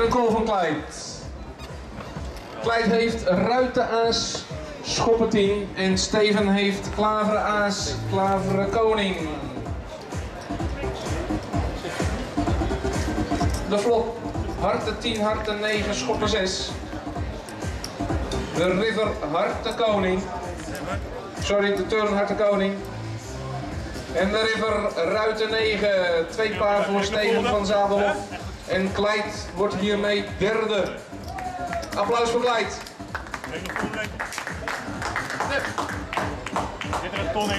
En een goal van Kleid. Kleid heeft Ruiten Aas, Schoppen 10. En Steven heeft Klaveren Aas, Klaveren Koning. De flop, Harten 10, Harten 9, Schoppen 6. De River Harten Koning. Sorry, de turn Harten Koning. En de River Ruiten 9, twee paar voor Steven van Zadelhof. En Kleid wordt hiermee derde. Applaus voor Kleid. Zit er een ton?